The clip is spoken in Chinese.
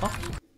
好。